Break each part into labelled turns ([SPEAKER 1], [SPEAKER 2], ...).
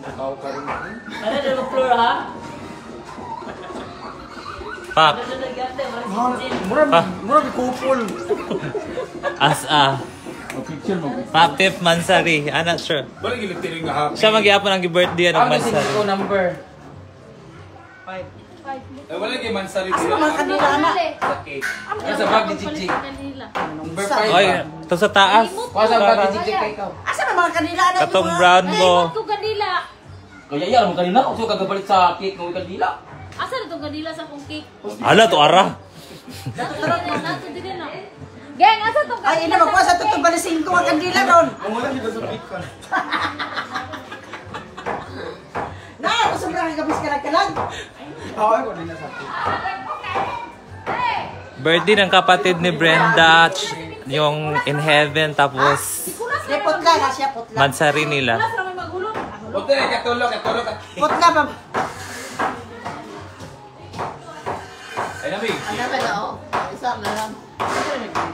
[SPEAKER 1] Nakaw ka rin.
[SPEAKER 2] Ano na yung floor ha?
[SPEAKER 3] Pap,
[SPEAKER 2] Ano na nagyate? Marang si Jin.
[SPEAKER 1] Mura,
[SPEAKER 3] Ah.
[SPEAKER 1] mura kupol.
[SPEAKER 3] as a
[SPEAKER 1] O picture mo.
[SPEAKER 3] Pap Pip Mansari. I'm not sure.
[SPEAKER 1] Balik yung tiring na happy.
[SPEAKER 3] Siya mag-iapon ang birthday ng
[SPEAKER 4] Ano si
[SPEAKER 3] Mansari.
[SPEAKER 4] ko number?
[SPEAKER 1] Eh, wala kay Mansari
[SPEAKER 5] Asa mga kanila na?
[SPEAKER 1] Sa cake.
[SPEAKER 4] Ano sa bag ni Chichik? Number 5
[SPEAKER 3] Oy,
[SPEAKER 4] ba?
[SPEAKER 3] to sa taas.
[SPEAKER 4] Kuha sa bag ni Chichik kay ikaw.
[SPEAKER 5] Asa na mga kanila na?
[SPEAKER 3] Katong brown mo.
[SPEAKER 6] Ito kanila.
[SPEAKER 4] Kaya yan mo kanina ko kagabalit sa cake ng kanila.
[SPEAKER 6] Asa na itong kanila sa akong cake?
[SPEAKER 3] Ala, to ara.
[SPEAKER 6] Nato din na. Gang, asa itong
[SPEAKER 5] Ay, ina magkuha sa tutong balisin ko ang kanila ron.
[SPEAKER 1] Ang wala dito sa bitcoin.
[SPEAKER 5] Na, ako sobrang gabis ka nagkalag.
[SPEAKER 1] Ako ako din na sa cake.
[SPEAKER 3] Birthday ng kapatid ni Brenda. Yung in heaven. Tapos
[SPEAKER 5] Di putla na siya, putla.
[SPEAKER 3] Mansari nila.
[SPEAKER 6] Magulong.
[SPEAKER 1] Ote, katulog, katulog.
[SPEAKER 5] Putla ba?
[SPEAKER 1] Ay, nabi.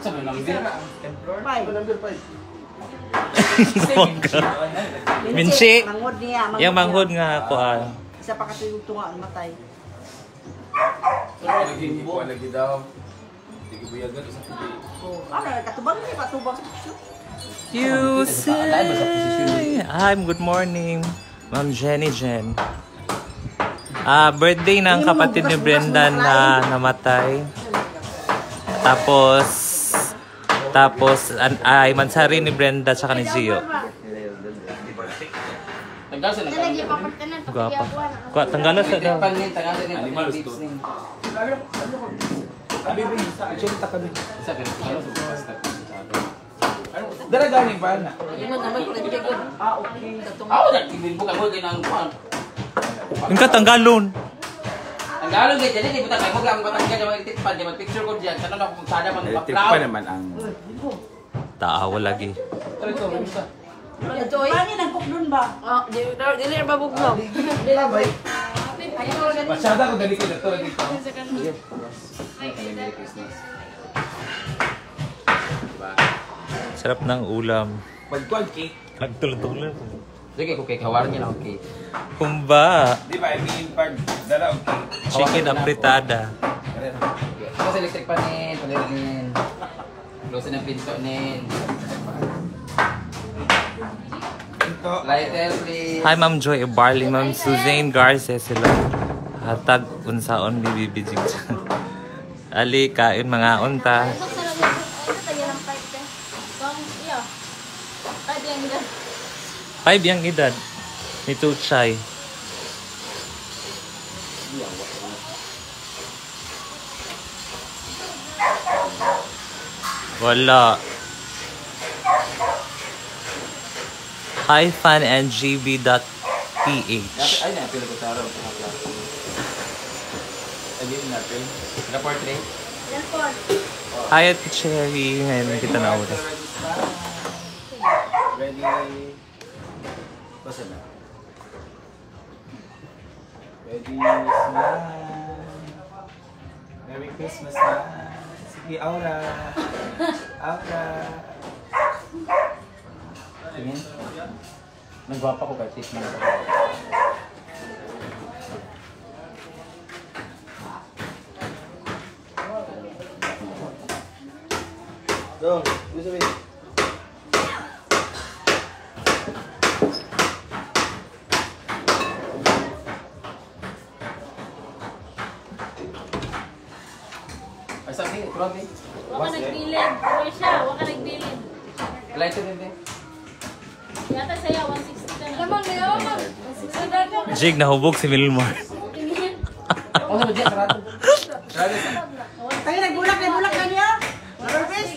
[SPEAKER 4] Sabi lang din.
[SPEAKER 3] Minchi.
[SPEAKER 5] Mangod niya.
[SPEAKER 3] Yung manghod
[SPEAKER 5] niya.
[SPEAKER 3] nga ako ah.
[SPEAKER 5] Isa pa kasi yung tunga ang matay.
[SPEAKER 1] Lagi, ipo, lagi daw. Hindi ko buyagan sa pili.
[SPEAKER 5] Oh, ano, katubang niya, patubang.
[SPEAKER 3] You say, Hi, good morning. Ma'am Jenny Jen. Ah, birthday ng kapatid ni Brenda na namatay. Tapos, tapos, an, ay, mansari ni Brenda tsaka ni Gio.
[SPEAKER 4] Tanggal sa nagkaroon.
[SPEAKER 3] Gwapa. Kwa, tanggalan sa daw.
[SPEAKER 4] Sa.
[SPEAKER 1] Animal
[SPEAKER 4] ning.
[SPEAKER 1] Abi, abi, actually ta kami.
[SPEAKER 4] Isa ka ano sa.
[SPEAKER 1] Dara gani pa na.
[SPEAKER 2] Ah, okay. Katong
[SPEAKER 4] Ako na tibin mo kamo ginang kuan.
[SPEAKER 3] Yung katanggalon.
[SPEAKER 4] Ang galong gay dili buta kay mo lang batang pa di picture ko diyan. Kanon ako kung sada man
[SPEAKER 1] Tip
[SPEAKER 4] pa-proud.
[SPEAKER 1] pa naman ang...
[SPEAKER 3] Taawa lagi.
[SPEAKER 4] Pero ito, isa.
[SPEAKER 2] Joy.
[SPEAKER 5] Pangin ang kukdun ba?
[SPEAKER 2] Ah, di dili babugno.
[SPEAKER 1] Masyada ko dali ko dito.
[SPEAKER 3] Sarap ng ulam.
[SPEAKER 1] Pagkuan cake.
[SPEAKER 3] Nagtulog-tulog.
[SPEAKER 4] Sige ko kay kawaran niya lang okay.
[SPEAKER 3] Kumba.
[SPEAKER 1] Di ba, I mean, pag dala og cake.
[SPEAKER 3] Chicken apritada.
[SPEAKER 4] Kasi electric pa nin, palirin. Close ng pinto nin.
[SPEAKER 1] Ito.
[SPEAKER 4] Lighter please.
[SPEAKER 3] Hi, Ma'am Joy Barley, Ma'am Suzanne Garces, sila. Hatag unsaon bibibijig Ali, kain mga unta. Five yung edad. Ni Tuchay. Wala. hyphanngb.ph
[SPEAKER 4] Ay na, pila ko sa araw.
[SPEAKER 1] Ayun natin.
[SPEAKER 4] Na portrait.
[SPEAKER 6] Yan po.
[SPEAKER 3] Hi at Cherry. Ngayon kita na ulit.
[SPEAKER 1] Ready. Basta na. Ready, smile. Merry Christmas na. Sige, Aura. Aura.
[SPEAKER 4] Tingin. Nagwapa ko kay Tiff man.
[SPEAKER 1] Go. Gusto mo
[SPEAKER 4] Ay sabi, kurang din.
[SPEAKER 6] Huwag ka nagbilin. Huwag siya. Huwag ka nagbilin.
[SPEAKER 4] Lighter din din.
[SPEAKER 6] Yata sa'yo, 160 ka na. Lamang na yun. 160 na ka.
[SPEAKER 3] Jig, nahubog si Milmar.
[SPEAKER 6] Tingin.
[SPEAKER 4] Ako sa diyan sarado. Sarado.
[SPEAKER 5] Kaya nagbulak, nagbulak ka niya. Nervous?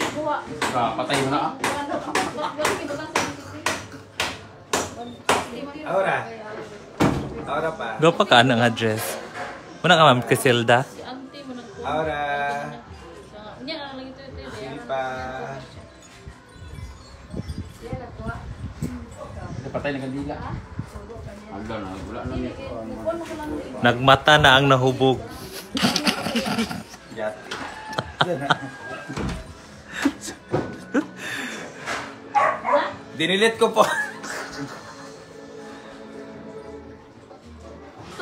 [SPEAKER 4] Ah, patay mo na ah.
[SPEAKER 1] Aura. Aura pa.
[SPEAKER 3] Go pa ka ng address. Muna ka, Ma'am Casilda.
[SPEAKER 1] Aura.
[SPEAKER 4] Patay na kandila. Agda na, wala na niya.
[SPEAKER 3] Nagmata na ang nahubog.
[SPEAKER 1] Yati. Dinilit ko po.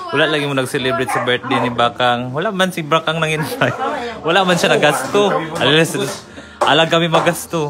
[SPEAKER 3] Wala lagi mo nag-celebrate sa birthday ni Bakang. Wala man si Bakang nang invite. Wala man siya nagasto. Alas, alang kami magasto.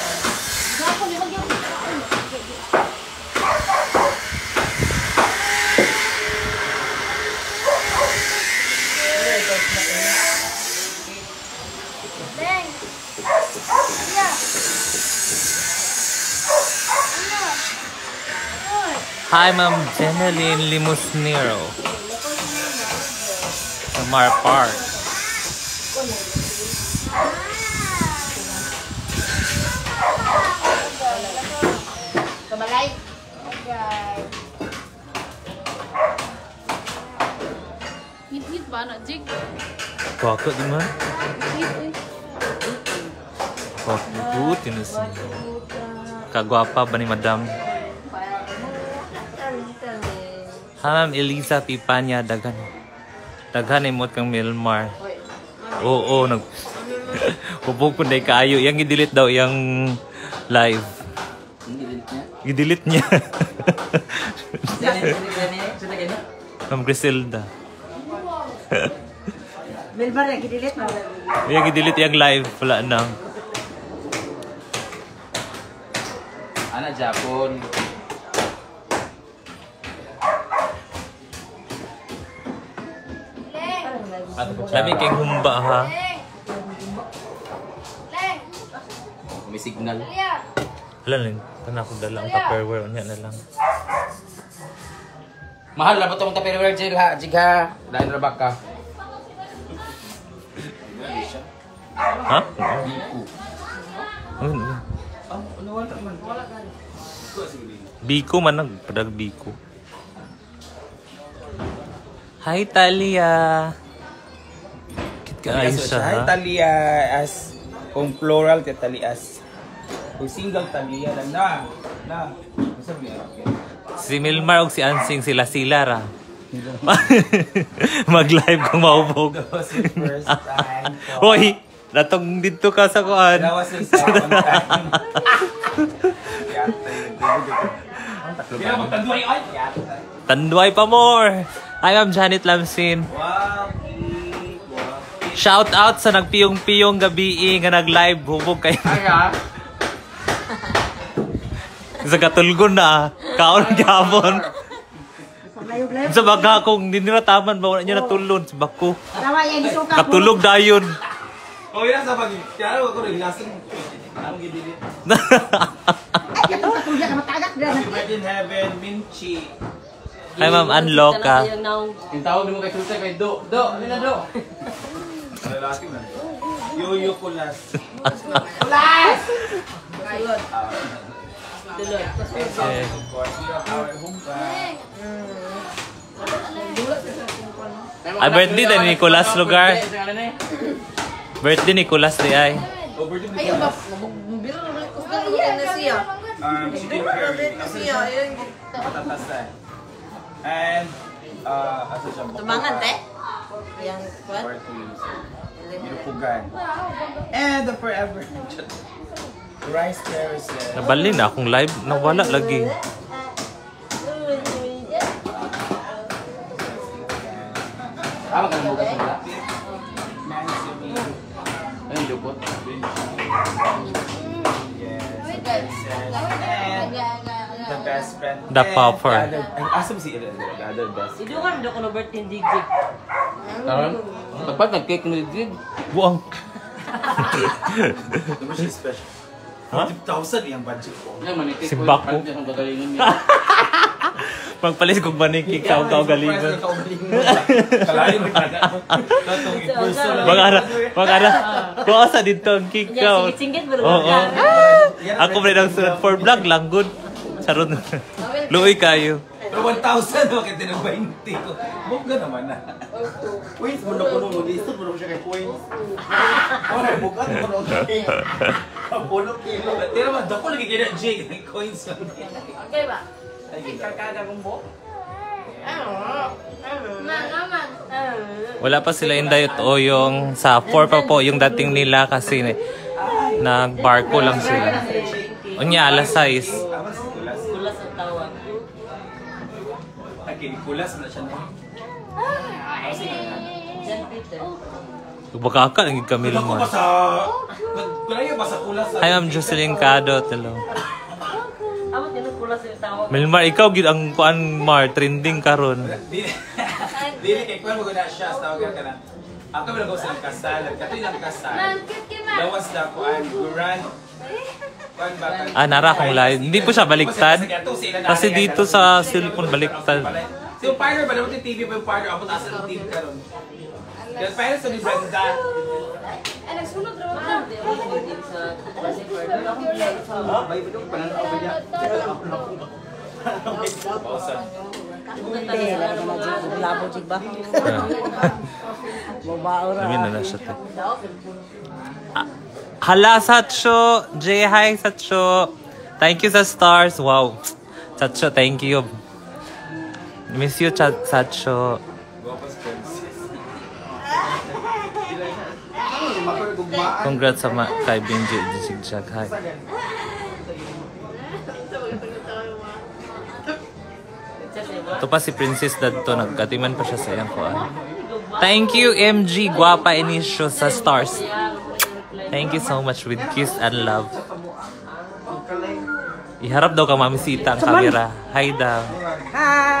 [SPEAKER 3] Hi, Ma'am Jeneline Limusnero. Sa Mar Park.
[SPEAKER 6] Kamalay. Okay.
[SPEAKER 2] Hit-hit ba na, Jig?
[SPEAKER 3] Baka di man?
[SPEAKER 2] Hit eh.
[SPEAKER 3] Baka buti na siya. Kagwapa ba ni Madam? Ha, Ma'am Eliza Pipanya, dagan. Dagan imot kang Milmar. Oo, nag... Hubog ko na kaayo. Yang i-delete daw yung live.
[SPEAKER 4] Hindi delete niya.
[SPEAKER 3] I-delete niya. Ma'am Griselda.
[SPEAKER 5] Bilbar yung gidilit mo.
[SPEAKER 3] Yung i-delete yung live. Wala na.
[SPEAKER 4] Ana Japon.
[SPEAKER 6] Leng.
[SPEAKER 3] Dami kayong humba ha.
[SPEAKER 4] May signal.
[SPEAKER 3] Wala lang. Kana ko dalang tupperware. Unya na lang.
[SPEAKER 4] Mahal na ba itong tupperware jig ha? Jig ha? Dahil na ba ka?
[SPEAKER 3] Ha?
[SPEAKER 4] Biku.
[SPEAKER 3] Ano?
[SPEAKER 1] Ano wala man?
[SPEAKER 3] Biko man nagpadag Biko. Hi Talia. Kit ka ayos siya.
[SPEAKER 1] Talia as kung plural kay Talia as kung single Talia lang na. Na. Okay.
[SPEAKER 3] Si Milmar ug si Ansing sila sila ra. Mag-live kung maubog.
[SPEAKER 1] That was your first time.
[SPEAKER 3] Hoy, natong dito ka sa kuan.
[SPEAKER 1] That was your second time.
[SPEAKER 3] Tanduay pa more. Hi Ma'am Janet Lamsin.
[SPEAKER 1] Wow.
[SPEAKER 3] Shout out sa nagpiyong-piyong gabi nga nag-live hubog kay
[SPEAKER 4] Ay ha?
[SPEAKER 3] sa katulgon na kaon.
[SPEAKER 5] Paglayog-layog.
[SPEAKER 3] Sa baga kung dinirataman ba wala niya natulon sa bako.
[SPEAKER 5] Tawa yan, isuka.
[SPEAKER 3] Katulog dayon.
[SPEAKER 1] Oh, yan sa pag Kaya ako rin lasing. Ang gidilit.
[SPEAKER 5] Ay, ito, katulog ka matagak.
[SPEAKER 1] In heaven, Minchi.
[SPEAKER 3] Hi Ma'am Anloka.
[SPEAKER 4] Yung tawag mo kay Sultan kay Do. Do, ano na Do?
[SPEAKER 1] Lalaki man. Yoyo kulas.
[SPEAKER 3] Eh,
[SPEAKER 1] we have our humpa.
[SPEAKER 3] Ay, birthday na ni Nicolas lugar. Birthday ni Nicolas di ay.
[SPEAKER 2] Ayaw ba? Na ko na siya.
[SPEAKER 1] Um, curry. Asa siya? Na. And, uh, asa siya?
[SPEAKER 2] Tumangan, te? Yang kuwan?
[SPEAKER 1] Binupugan. And the forever. Rice terraces.
[SPEAKER 3] Nabali na akong live. Nawala lagi.
[SPEAKER 4] Ah, magkano mo kasi dukot?
[SPEAKER 1] Yes. And the best friend.
[SPEAKER 3] The
[SPEAKER 1] And
[SPEAKER 3] popper.
[SPEAKER 1] asa ba si the the other best?
[SPEAKER 2] Idungan do ko no birthday digjig.
[SPEAKER 4] Karon? Kapag nag-cake mo din.
[SPEAKER 3] Buang.
[SPEAKER 1] Ano siya special?
[SPEAKER 3] Ha?
[SPEAKER 1] 50,000 yung budget ko.
[SPEAKER 4] Yan, manikik ko.
[SPEAKER 3] Bako.
[SPEAKER 4] Parang ang gagalingan niya.
[SPEAKER 3] Magpalis kong manikik ka ka galingon.
[SPEAKER 1] Kalayo mo talaga. Tatong i-person.
[SPEAKER 3] Mga ara, mga ara. Kung asa dito ang kick ka.
[SPEAKER 2] Singit-singit ba
[SPEAKER 3] Oo. Ako pa rin ang sunod for vlog lang good. Sarod. Luoy kayo.
[SPEAKER 1] Pero 1,000 bakit din ng 20 ko? Bongga naman na.
[SPEAKER 2] Points mo na kuno mo. Lisod mo na siya kay points. Wala, bukat mo na kay. Puno kilo.
[SPEAKER 1] Tira man, dako lagi kaya Jay, coins lang.
[SPEAKER 6] Okay ba?
[SPEAKER 1] Ay, gila.
[SPEAKER 6] Man, naman.
[SPEAKER 3] Wala pa sila inday o yung sa 4 pa po yung dating nila kasi nagbarko lang sila. Unya, alas 6.
[SPEAKER 1] Amas, kulas.
[SPEAKER 5] Kulas ang tawag.
[SPEAKER 1] Kinikulas na siya na.
[SPEAKER 5] Jan Peter.
[SPEAKER 3] Baka ka, naging kami
[SPEAKER 1] ba sa kulas?
[SPEAKER 3] Hi, Ma'am Jocelyn Cado. Hello.
[SPEAKER 5] Ang.
[SPEAKER 3] Milmar, ikaw gid ang kuan Mar, trending karon.
[SPEAKER 1] Dili kay kuan mo guna siya sa tawag ka na. Ako wala ko sa kasal, kato yung kasal. Lawas na kuan, ka?
[SPEAKER 3] Ah, nara akong live. Hindi po siya baliktad. Kasi dito sa cellphone baliktad.
[SPEAKER 1] Si yung partner ba naman yung TV pa yung partner, ako taas ng TV karon. Kaya partner sa ni Brenda.
[SPEAKER 6] Ay, nagsunod rin ako.
[SPEAKER 2] May bidong pananaw ba niya?
[SPEAKER 1] Bawsan.
[SPEAKER 5] Labo jig ba? Babao ra.
[SPEAKER 3] Amin na na siya. Ah, Hala, Satcho! Jay, hi, Satcho! Thank you sa stars. Wow. Satcho, thank you. Miss you,
[SPEAKER 1] princess.
[SPEAKER 2] Makagugmaan.
[SPEAKER 3] Congrats sa ma kay Benji Sigjag. Hi. Ito pa si Princess Dadto. Nagkatiman pa siya sa iyang kuan. Thank you, MG. Guapa Inisyo sa stars. Thank you so much with kiss and love. Iharap daw ka mamisita ang camera. Hi daw. Antique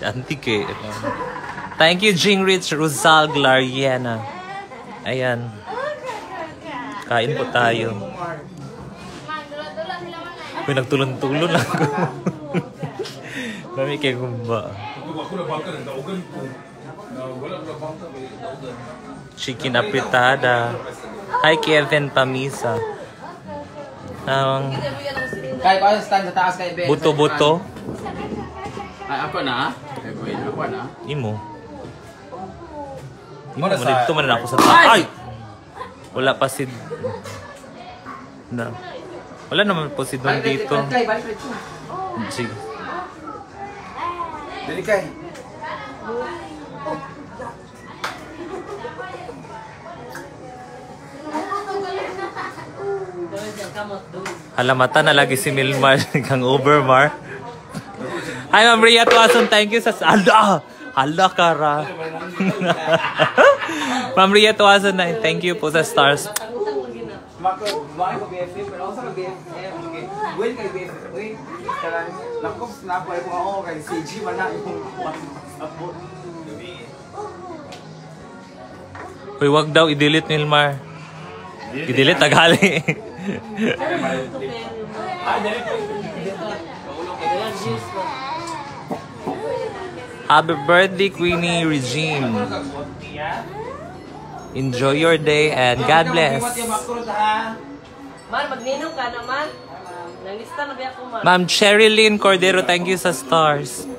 [SPEAKER 3] eh. Thank you, Jingrich Rosal Glariana. Ayan. Kain po tayo. Uy, nagtulon-tulon ako. Dami kay gumba. Chicken apritada. Hi, Kevin Pamisa. Ang
[SPEAKER 4] Kay pa stand sa taas kay Ben.
[SPEAKER 3] buto-buto.
[SPEAKER 4] Ay ako na. Na.
[SPEAKER 3] Imo. Imo
[SPEAKER 1] sa-
[SPEAKER 3] dito man ako sa Ay! Wala pa si... Na. Wala naman po si Don dito. Sige.
[SPEAKER 2] Dili kay.
[SPEAKER 3] Halamata na lagi si Milmar kang Overmar. Hi, Ma'am Ria Tuason. Thank you sa... Ala! Ala ka ra. Ma'am Ria Tuason, thank you po sa stars.
[SPEAKER 2] Uy,
[SPEAKER 3] wag daw i-delete Milmar. I-delete tagali. Happy birthday, Queenie Regine. Enjoy your day and God bless.
[SPEAKER 5] Man, magninong ka naman. Nangista na ba ako.
[SPEAKER 3] Ma'am Cherilyn Cordero, thank you sa stars.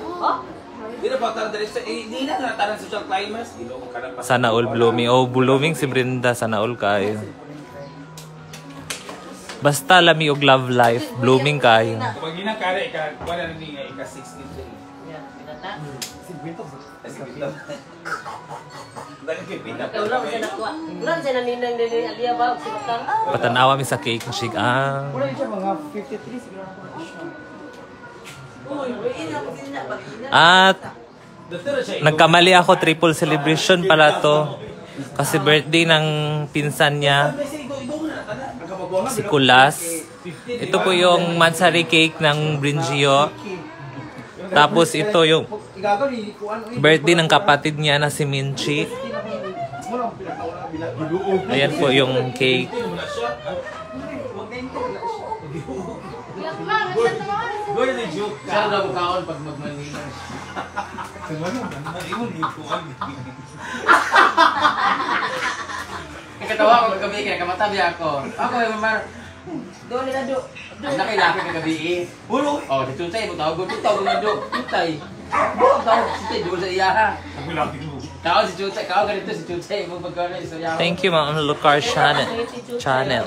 [SPEAKER 5] Oh?
[SPEAKER 1] Sana eh,
[SPEAKER 3] all blooming. Oh, blooming si Brenda. Sana all kayo. Basta lami og love life. Blooming kayo.
[SPEAKER 1] Pag ginakari ka, wala na nga ika
[SPEAKER 5] 63 bata.
[SPEAKER 1] Sigwinto ba? Sigwinto.
[SPEAKER 5] Ulam sa nakwa. Ulam sa naninang nini aliya ba?
[SPEAKER 3] Patanawa mi sa cake ng sigang.
[SPEAKER 2] Wala siya mga 53 siguro.
[SPEAKER 3] At nagkamali ako triple celebration pala to. Kasi birthday ng pinsan niya, si Kulas. Ito po yung mansari cake ng Bringio. Tapos ito yung
[SPEAKER 2] ni kuan
[SPEAKER 3] birthday ng kapatid niya na si Minchi. Ayan po yung cake.
[SPEAKER 6] Na.
[SPEAKER 1] Goy na joke ka.
[SPEAKER 4] Saan daw kaon pag magmanila? Kaya katawa ko gabi kaya kamatabi ako. Ako ay mamar. Do nila do. Ang nakilapit ka gabi eh. Ulo. Oh, si Chunchay, mo tawag ko. Tawag ko nga do. Chunchay. Buong tawag si Chunchay, doon sa iya ha. Kao si Chunchay, kao ganito si Chunchay. Mo magkano sa iya.
[SPEAKER 3] Thank you, Ma'am Lucar channel. channel.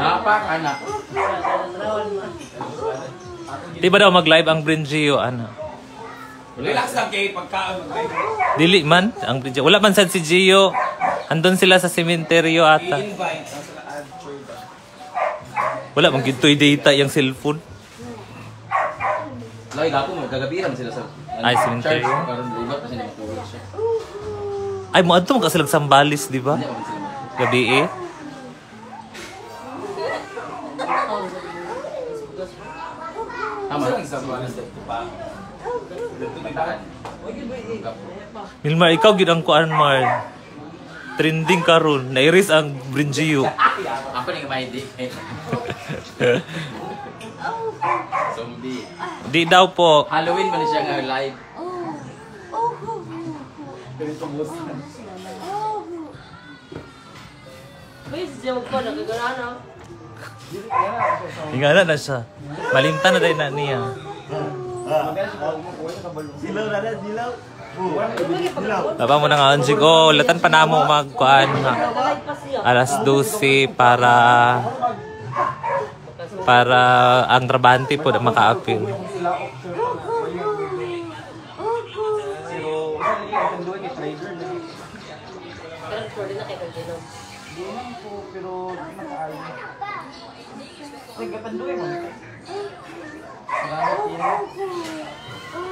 [SPEAKER 4] Napak, anak.
[SPEAKER 3] Di ba daw mag-live ang Brinjio, ano?
[SPEAKER 1] Relax lang kay pagkaon.
[SPEAKER 3] Dili man, ang Brinjio. Wala man sad si Gio. Andun sila sa sementeryo ata.
[SPEAKER 1] I-invite.
[SPEAKER 3] Wala, mang gintoy data yung cellphone.
[SPEAKER 4] Loy, gapo mo, gagabi lang sila sa...
[SPEAKER 3] Ay, cemetery.
[SPEAKER 4] Church, Karoon lubat kasi nagtulog siya.
[SPEAKER 3] Ay, mo adto ka silang sambalis, di ba?
[SPEAKER 4] Sila.
[SPEAKER 3] Gabi eh.
[SPEAKER 4] Tama.
[SPEAKER 3] Milmar, ikaw gid ang kuan Mar. Trending karon, nairis ang Brinjio.
[SPEAKER 4] Ako ning may di. Zombie.
[SPEAKER 3] Di daw po.
[SPEAKER 4] Halloween man siya nga live.
[SPEAKER 5] Uy, si Jom ko, nagagana.
[SPEAKER 3] Ingana na siya. Malimtan na dahil na niya. Baba mo na nga Anjig. Oh, latan pa na mo magkuan
[SPEAKER 5] siya.
[SPEAKER 3] Alas 12 para para ang trabante po na maka-appeal.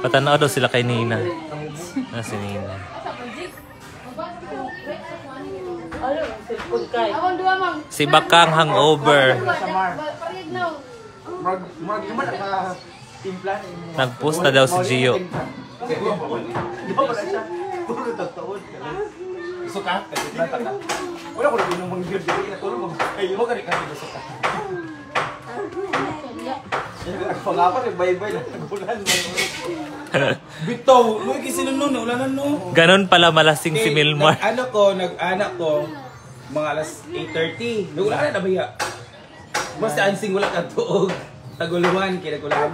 [SPEAKER 3] Patanaw daw sila kay Nina. Na si Nina. Si Bakang hangover.
[SPEAKER 2] Mag, mag, naka timpla na yung
[SPEAKER 3] Nag-post na daw si Gio.
[SPEAKER 1] Gusto ka? Kasi nata ka.
[SPEAKER 2] Wala ko na binumang beer dito. Natulog mo. Ay,
[SPEAKER 1] Huwag ka rin kasi gusto ka.
[SPEAKER 2] Nagpangapan, nagbay-bay na. Mo.
[SPEAKER 1] Bitaw, nun, wala na no.
[SPEAKER 3] Ganon pala malasing si Milmar.
[SPEAKER 1] Nag, ano ko, nag-anak ko, mga alas 8.30. Nagula na ba ya? Basta ansing wala ka tuog. Taguluhan, kaya naguluhan.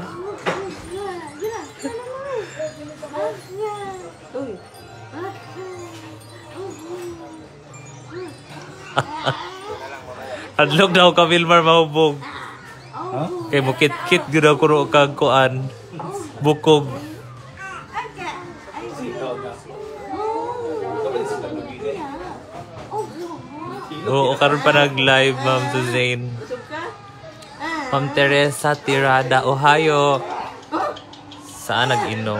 [SPEAKER 3] Hadlok daw ka Milmar mahubog. Kay mo kit-kit gyud daw kuro kag kuan. Bukog. Oo, karon pa nag-live Ma'am Suzanne. Ma'am Teresa Tirada, Ohio. Saan nag-inom?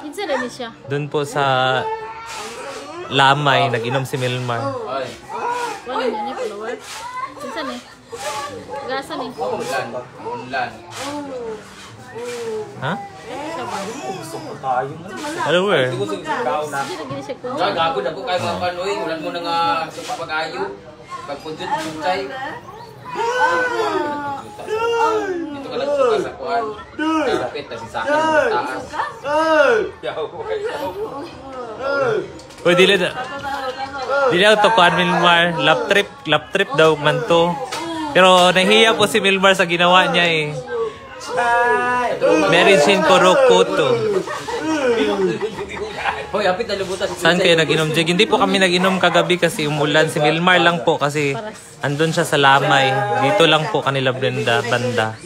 [SPEAKER 6] Kinsa na siya?
[SPEAKER 3] Doon po sa Lamay, nag-inom si Milmar.
[SPEAKER 6] Wala niya ni follower. Kinsa ni? Gasa ni.
[SPEAKER 4] Ulan. Ulan.
[SPEAKER 3] Ha?
[SPEAKER 6] Siya ba?
[SPEAKER 3] Ano where?
[SPEAKER 6] Na.
[SPEAKER 4] Ga gago na ko kay mga panoy, ulan mo na nga sa pag-ayo. Pagpuntot Chunchay. Dito ka lang sa kuan. Kapit na si Saka taas.
[SPEAKER 3] Uy, dili na. Dili ako to kuan Milmar. Lap trip, lap trip daw man to. Pero nahiya po si Milmar sa ginawa niya eh. Mary Jane Corocco to.
[SPEAKER 4] Hoy, apit na lubutan
[SPEAKER 3] Saan kayo nag-inom, Jig? Hindi po kami nag-inom kagabi kasi umulan. Si Milmar lang po kasi andun siya sa Lamay. Dito lang po kanila Brenda, banda.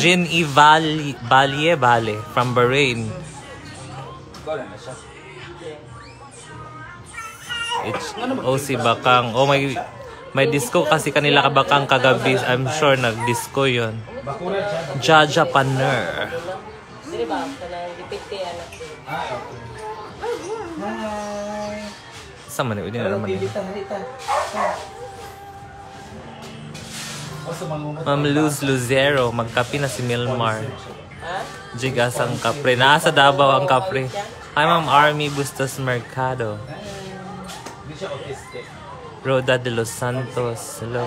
[SPEAKER 3] Jean E. Vali, Valle, Vale from Bahrain. It's OC Bakang. Oh, may, may disco kasi kanila kabakang kagabi. I'm sure nag-disco
[SPEAKER 1] siya.
[SPEAKER 3] Jaja Paner. Sama na, hindi na naman yun. Ma'am Luz Luzero, magkape na si Milmar. Jigas ang kapre. Nasa Davao ang kapre. Hi, Ma'am Army Bustos Mercado.
[SPEAKER 1] Hindi siya autistic.
[SPEAKER 3] Roda de los Santos. Hello.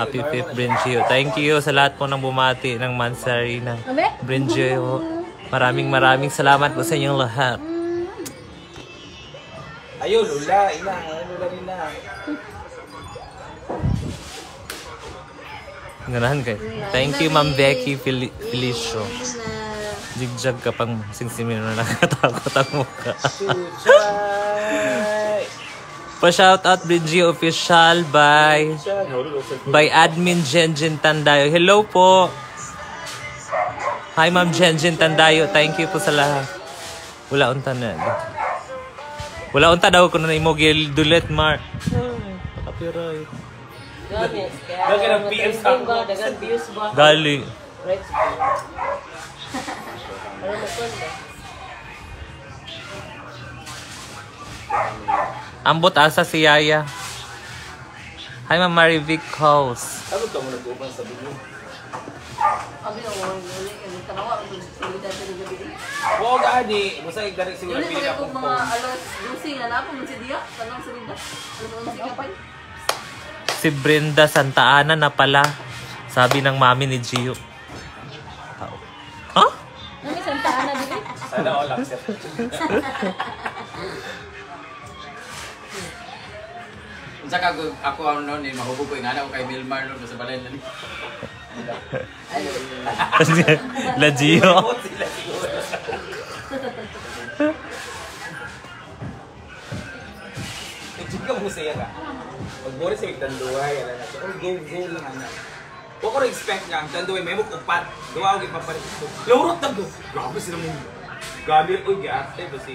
[SPEAKER 3] Happy fifth Brinjio. Thank you sa lahat po ng bumati ng Mansarina. Brinjio. Maraming maraming salamat po sa inyong lahat.
[SPEAKER 1] Ayun, lula, ina, lula nila.
[SPEAKER 3] Ganahan kay. Thank you, Ma'am Becky Fel- Felicio.
[SPEAKER 6] Na,
[SPEAKER 3] Jigjag ka pang singsimin na nakatakot ang mukha. Pa-shoutout Bridgie Official by by Admin Jenjin Tandayo. Hello po! Hi Ma'am Jenjin Tandayo. Thank you po sa lahat. Wala unta na. Wala unta daw ko na imo dulet Mark. Ay, Copyright.
[SPEAKER 5] Gani. Kaya
[SPEAKER 1] Dagan ang PM sa
[SPEAKER 5] dagan views ba?
[SPEAKER 3] Gali.
[SPEAKER 5] Ano mo?
[SPEAKER 3] Ambot asa si Yaya. Hi Ma'am Marivic House.
[SPEAKER 1] Ano ka mo nag-uban sa dulo?
[SPEAKER 6] Abi na mo yung tanawa, silida sa gabi.
[SPEAKER 1] Oo, gani. Basta yung ganit siguro pili
[SPEAKER 6] yung
[SPEAKER 1] akong
[SPEAKER 6] mga alas 12 na mo si Dia, tanong. Ano ang sige pa?
[SPEAKER 3] Si Brenda Santa Ana na pala. Sabi ng mami ni Gio. Huh?
[SPEAKER 6] Ano Santa Ana dili?
[SPEAKER 1] Sana all accept.
[SPEAKER 4] Unsa ka ako, ako ang noon eh, mahubog ko ingana ko kay Milmar noon sa balay na ni.
[SPEAKER 3] La Gio.
[SPEAKER 1] Sila siguro. Ejig ka mo siya ka. Pag mo rin sa tanduay, alam na. Oh, go, go lang ana. Huwag ko na-expect nga, tanduay, may mo upat. Gawa ko ipapalit. Lurot na go. Grabe sila mo. Gabi, uy, giarte ba si...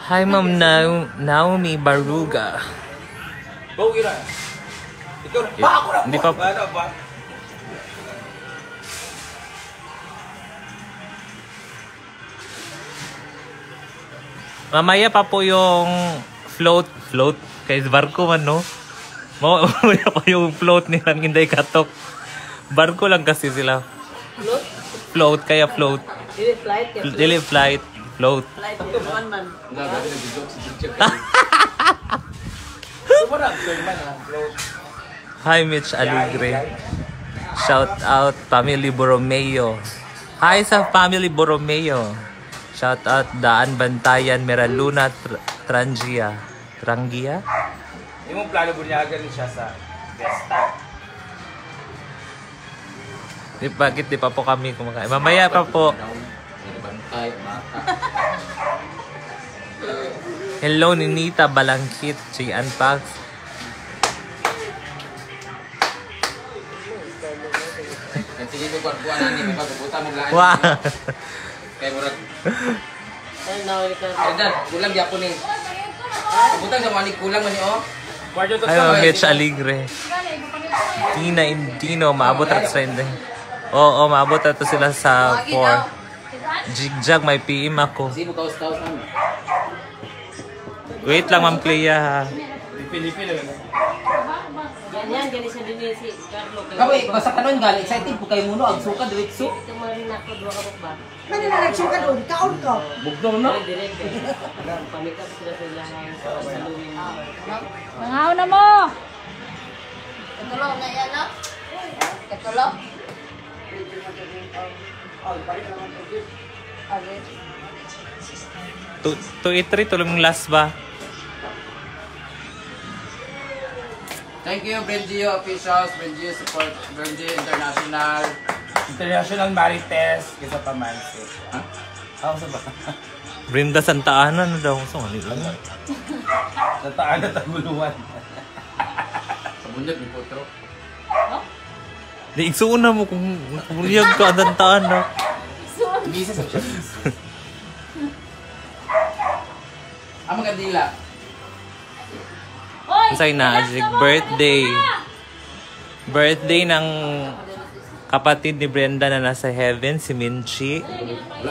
[SPEAKER 3] Hi Ma'am Na- Naomi Baruga.
[SPEAKER 1] Go, ira. Ikaw na. Ba, ako na.
[SPEAKER 3] Hindi pa-
[SPEAKER 1] Ano ba?
[SPEAKER 3] Mamaya pa po yung float. Float? Kay barko man, no? Ma- Mamaya pa yung float ni Hinday Katok. Barko lang kasi sila.
[SPEAKER 5] Float?
[SPEAKER 3] Float, kaya float.
[SPEAKER 5] Dili flight kaya float.
[SPEAKER 3] Dili flight, float.
[SPEAKER 6] Flight one man.
[SPEAKER 3] Hi Mitch Aligre. Shout out Family Borromeo. Hi sa Family Borromeo. Shout out Daan Bantayan, Meraluna, Tr- Trangia. Trangia?
[SPEAKER 1] Yung plano bunyagan siya sa Vesta.
[SPEAKER 3] Di, bakit di pa po kami kumakain? Mamaya pa po.
[SPEAKER 4] Bantay, mata. Ni, may pagpupunta mo gaan.
[SPEAKER 3] Wow!
[SPEAKER 4] Kaya murag,
[SPEAKER 5] Ano na ulit na.
[SPEAKER 4] Erdan, kulang yapon ni. Pagpuntang sa manig kulang man oh.
[SPEAKER 1] Sa
[SPEAKER 3] Ma'am Mitch Aligre. Tina Indino, maabot at trend. Oo, maabot at sila sa 4. Jigjag, may PM ako.
[SPEAKER 4] Kasi mo kaus-kaus namin.
[SPEAKER 3] Wait lang, Ma'am Clea. ha.
[SPEAKER 1] Pilipino.
[SPEAKER 5] Yan yan, gani sa din si Carlo.
[SPEAKER 4] Kapoy, basta kanon gali, excited po kayo muno, ang suka diretso.
[SPEAKER 5] Ito marin ako, dua ka ba?
[SPEAKER 7] Ano na nagsuka doon? Kaon ka.
[SPEAKER 4] Bugnaw na.
[SPEAKER 5] Eh. Pamikap sila sa ilahan sa salunin.
[SPEAKER 6] Mangaw na mo. Katulo na yan no? Katulo?
[SPEAKER 3] Tu tu itri tulong last ba?
[SPEAKER 4] Thank you, Brengio Officials, Brengio Support, Brengio International.
[SPEAKER 1] International Marites, kisa pa Mansi.
[SPEAKER 4] Ha?
[SPEAKER 1] Ako sa ba?
[SPEAKER 3] Brenda Santa Ana na daw. So, ano yun?
[SPEAKER 1] Nataan na taguluan.
[SPEAKER 4] Sa bunyag ni Potro.
[SPEAKER 3] Di igsuuna mo kung kumuliyag ka Santa Ana.
[SPEAKER 1] Bisa sa siya.
[SPEAKER 4] Ang mga dila.
[SPEAKER 3] Say na, Ajik, birthday. Birthday ng kapatid ni Brenda na nasa heaven, si Minchi.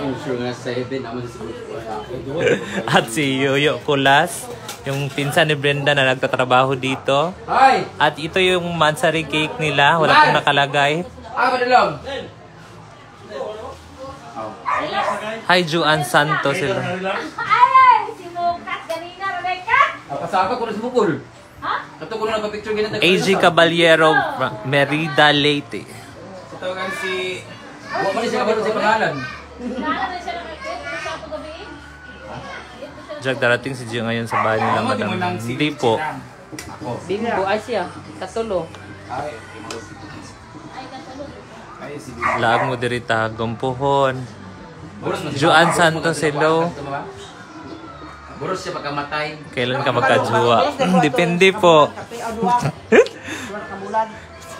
[SPEAKER 3] At si Yoyo Kulas, yung pinsan ni Brenda na nagtatrabaho dito.
[SPEAKER 4] Hi!
[SPEAKER 3] At ito yung mansari cake nila, wala pong nakalagay.
[SPEAKER 4] Ah!
[SPEAKER 3] Hi, Juan Santos sila.
[SPEAKER 4] Pasaka ko na sa bukol. Ha? Kato ko na nagpa-picture ginatag.
[SPEAKER 3] AG Caballero, Merida Leyte.
[SPEAKER 1] Sa tawagan si...
[SPEAKER 4] Huwag pa rin siya kabalo sa pangalan.
[SPEAKER 6] Naalala na siya. Ano siya ako gabi? Ito
[SPEAKER 3] Jack, darating si Gio ngayon sa bahay nila,
[SPEAKER 1] Ano,
[SPEAKER 3] madam.
[SPEAKER 1] si
[SPEAKER 3] Hindi po.
[SPEAKER 5] Bimbo ay siya. Katulo.
[SPEAKER 2] Ay, si
[SPEAKER 3] Laag mo dirita, gumpuhon.
[SPEAKER 4] Si
[SPEAKER 3] Joan. Santos, hello.
[SPEAKER 4] Buros siya pagkamatay.
[SPEAKER 3] Kailan ka magkajua? Depende po.
[SPEAKER 7] O.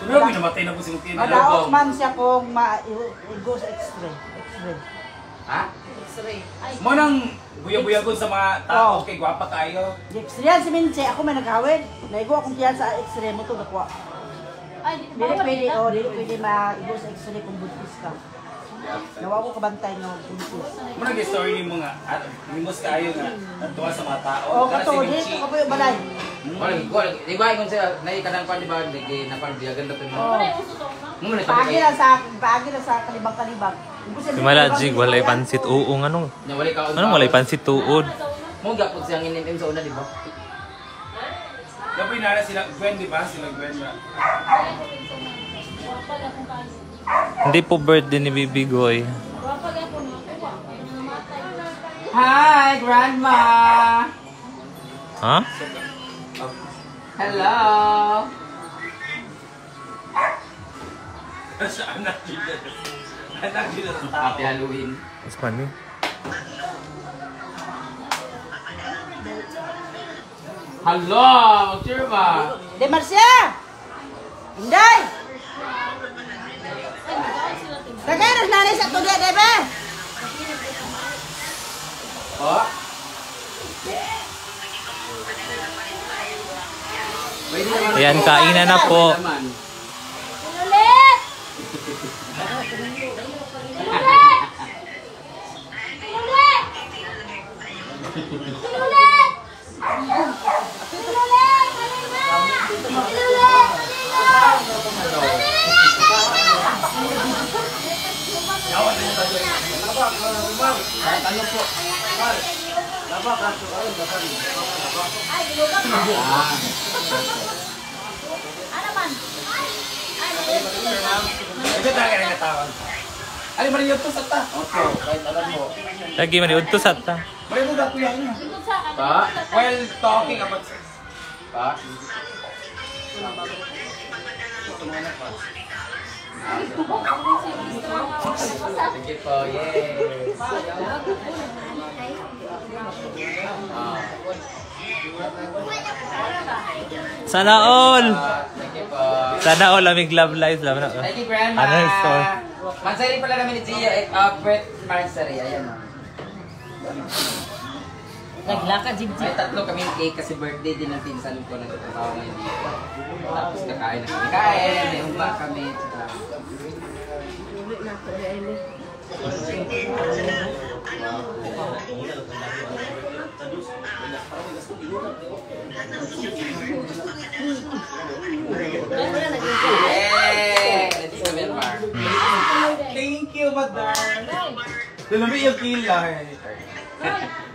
[SPEAKER 1] Ano, binamatay na po si Mutin.
[SPEAKER 7] Madaot man siya kung ma-go sa x-ray. X-ray.
[SPEAKER 4] Ha?
[SPEAKER 1] Mo nang buya-buya ko sa mga tao
[SPEAKER 7] Oh.
[SPEAKER 1] kay gwapa kayo.
[SPEAKER 7] X-ray yan si Minche. Ako may nagawin. Naigo akong tiyan sa x-ray mo to nakuha.
[SPEAKER 6] Ay, di
[SPEAKER 7] Dili pwede, oh, dili pwede ma-go sa x-ray kung buntis ka. Nawa ko kabantay no buntis.
[SPEAKER 1] Mo nang story ni mo nga at nimos kayo nga tuwa sa mga tao.
[SPEAKER 7] Oh,
[SPEAKER 1] Tara,
[SPEAKER 7] kato,
[SPEAKER 1] si
[SPEAKER 7] dili
[SPEAKER 1] Vinci.
[SPEAKER 7] ko kayo balay.
[SPEAKER 4] Wala, wala. Di ba kung siya, nai ka ng pan, di ba? Napan, na
[SPEAKER 6] yung uso to?
[SPEAKER 4] Mo ito
[SPEAKER 7] lang sa paagi lang sa niyo,
[SPEAKER 3] Malajig,
[SPEAKER 7] kalibang-
[SPEAKER 3] walay pansit uong. Anong,
[SPEAKER 4] Na
[SPEAKER 3] anong walay pansit tuod?
[SPEAKER 4] Mo gapod siyang inim sa una, di ba?
[SPEAKER 1] Gabi na sila Gwen, di ba? Sila Gwen na.
[SPEAKER 3] Hindi po birthday ni Bibigoy.
[SPEAKER 2] Hi, Grandma!
[SPEAKER 3] Ha?
[SPEAKER 2] Hello!
[SPEAKER 1] Sa anak nila. Anak nila.
[SPEAKER 4] Happy Halloween.
[SPEAKER 3] Mas funny.
[SPEAKER 4] Hello! Mag-cheer ba?
[SPEAKER 7] De Marcia! Inday!
[SPEAKER 6] Ay, nag-aaway sila tingnan.
[SPEAKER 7] Tagay na nanay sa Debe!
[SPEAKER 4] Oh? Pwede naman.
[SPEAKER 3] Ayan, kainan na po.
[SPEAKER 4] Naman.
[SPEAKER 6] Pinulit! Pinulit! Pinulit! Pinulit! Pinulit! Halina! Pinulit! Halina!
[SPEAKER 4] Kahit ano po.
[SPEAKER 6] Ay, bilugan mo.
[SPEAKER 4] Ah.
[SPEAKER 6] Ano man? Ay,
[SPEAKER 1] Ito talaga rin natawag. Ali, Maria, ito sa ta.
[SPEAKER 2] Opo, kahit alam mo.
[SPEAKER 3] Lagi man yun to sa ta.
[SPEAKER 1] Maria, ito dato yan niya.
[SPEAKER 6] Bintod sa akin.
[SPEAKER 4] Pa?
[SPEAKER 1] While talking about
[SPEAKER 4] Pa? Sige po! Ah.
[SPEAKER 3] Sana all! Sana all amig love lives.
[SPEAKER 4] Thank you, Grandma.
[SPEAKER 3] Ano yung store?
[SPEAKER 4] Mansari pala namin ni Gia, eh, uh, Brett Mansari. Ayan.
[SPEAKER 5] Naglakad, Jig
[SPEAKER 4] May tatlo kami cake kasi birthday din ng pinsan ko nagtatrabaho ngayon dito. Tapos kakain na kami. Kain, may humba kami. tsaka- Yay! Let's go, Melmar.
[SPEAKER 1] Thank you, madam. Lalabi yung kilay.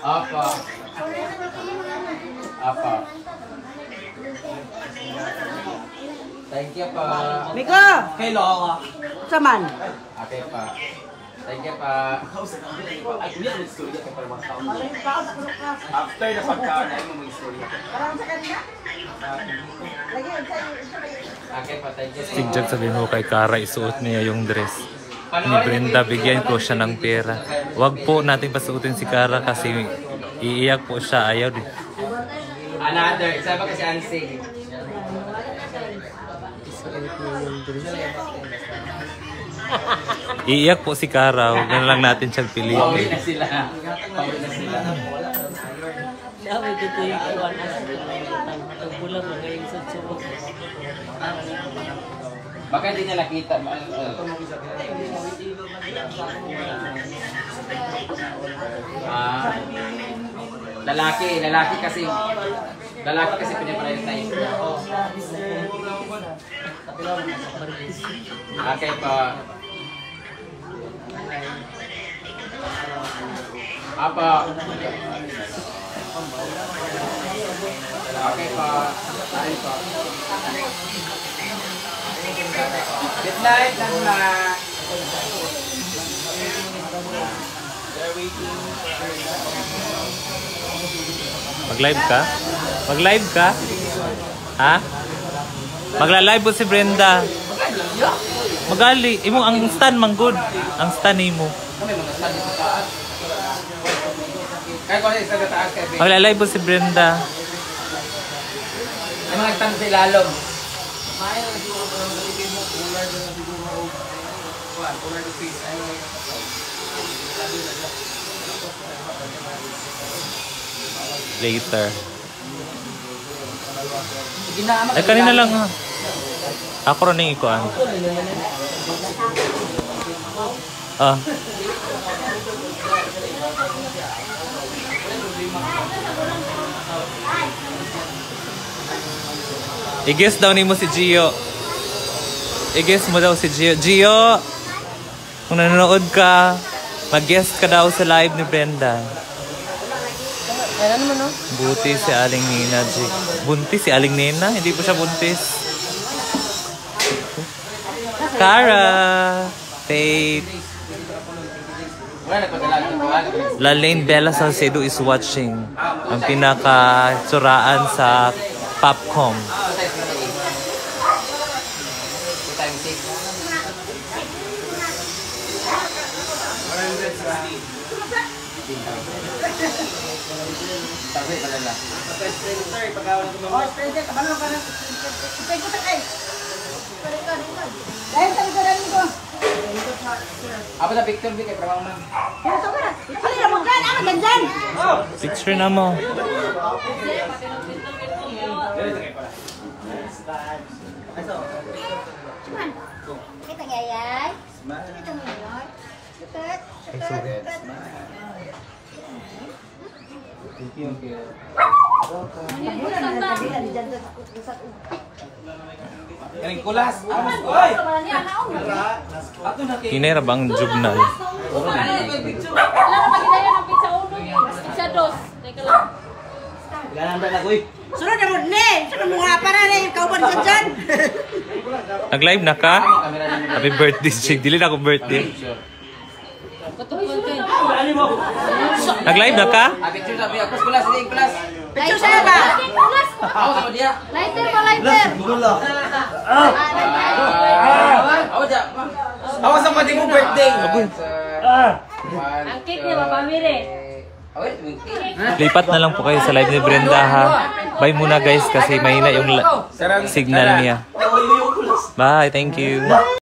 [SPEAKER 4] Apa. Apa. Thank you pa.
[SPEAKER 7] Miko!
[SPEAKER 1] Kay Lola.
[SPEAKER 7] Saman!
[SPEAKER 4] Okay pa. Thank you pa.
[SPEAKER 1] Ay, kuya, may story ka para mga tao.
[SPEAKER 7] Maling kaon sa kulok ka.
[SPEAKER 1] After na pagkaon, ay mo may story ka.
[SPEAKER 7] Parang sa sa
[SPEAKER 4] Okay pa, thank you.
[SPEAKER 3] Jack sabihin mo kay Kara, isuot niya yung dress. Ni Brenda, bigyan ko siya ng pera. Huwag po natin pasuotin si Kara kasi iiyak po siya. Ayaw din.
[SPEAKER 4] Another. Isa ba kasi Ansing?
[SPEAKER 3] Iiyak po si Kara. Huwag na lang natin siyang
[SPEAKER 4] Pauwi
[SPEAKER 3] pilitin.
[SPEAKER 4] na sila. Pauwi na sila.
[SPEAKER 5] Dami dito yung iwan as Tagbulang mo ngayon sa tsubo.
[SPEAKER 4] Baka hindi niya nakita. Ma- uh, Ah, lalaki, lalaki kasi lalaki kasi pinaprioritize. Okay pa. Apa? Okay pa. Okay pa. Good night, Nana.
[SPEAKER 3] Mag-live ka? Mag-live ka? Ha? Magla-live po si Brenda. Magali. Imo ang stand man good. Ang stand nimo.
[SPEAKER 4] Kami mga stand sa. Kaya ko na isa sa taas kay Ben.
[SPEAKER 3] Magla-live po si Brenda.
[SPEAKER 4] Ay mga stand sa ilalom.
[SPEAKER 3] Later. Ay, kanina lang ha. Ako rin yung ikuan. Ah. I-guess daw ni mo si Gio. I-guess mo daw si Gio. Gio! Kung nanonood ka, mag-guest ka daw sa live ni Brenda.
[SPEAKER 7] Ano naman no?
[SPEAKER 3] Buti si Aling Nina, G. Buntis si Aling Nina? Hindi po siya buntis. Cara! Faith! Lalaine Bella Salcedo is watching ang pinaka-tsuraan sa Popcom.
[SPEAKER 4] Two times six. Sabi, padala.
[SPEAKER 7] Oh, stranger, kabalo ka na. Ipay ko ta kay. Dahil sa likuran ko.
[SPEAKER 4] Apa na picture bi kay Prawang man.
[SPEAKER 7] Kaya to ka na. Ano na mo kan? Ano ganyan?
[SPEAKER 3] Picture na mo.
[SPEAKER 6] Kita nga yay. Kita mo yun. Sikat. Sikat. Sikat.
[SPEAKER 7] Muna
[SPEAKER 6] Wala na magigaya ng pizza uno. Pizza dos. Teka lang.
[SPEAKER 7] Sunod na mo ni. Sunod mo nga para na yung kauban dyan dyan.
[SPEAKER 3] Nag-live na ka? Happy birthday, Jig. Dili na ako birthday.
[SPEAKER 6] Katupon kayo.
[SPEAKER 3] Nag-live na ka?
[SPEAKER 4] Ah, picture sabi ako kulas hindi kulas.
[SPEAKER 7] Picture sa'yo ba?
[SPEAKER 4] Ako sa dia.
[SPEAKER 6] Lighter pa, lighter. Ah, lighter.
[SPEAKER 4] Ako
[SPEAKER 1] ang pati mo birthday.
[SPEAKER 6] Ang cake niya, mapamiri.
[SPEAKER 4] Awit,
[SPEAKER 3] Lipat na lang po kayo sa live ni Brenda ha. Bye muna guys kasi mahina yung signal niya. Bye, thank you.